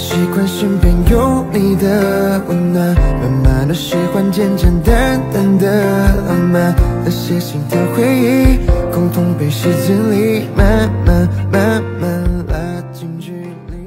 习惯身边有你的温暖，慢慢的喜欢简简单单的浪漫，那些心跳回忆，共同被时间里慢慢慢慢拉近距离。